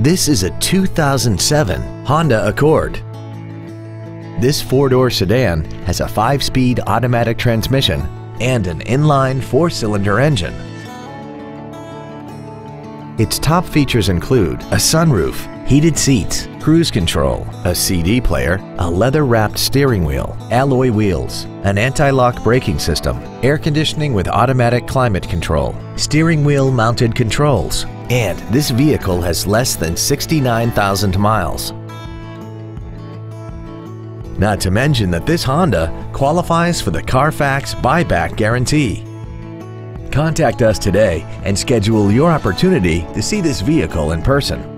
This is a 2007 Honda Accord. This four-door sedan has a five-speed automatic transmission and an inline four-cylinder engine. Its top features include a sunroof, heated seats, cruise control, a CD player, a leather-wrapped steering wheel, alloy wheels, an anti-lock braking system, air conditioning with automatic climate control, steering wheel mounted controls, and this vehicle has less than 69,000 miles. Not to mention that this Honda qualifies for the Carfax buyback guarantee. Contact us today and schedule your opportunity to see this vehicle in person.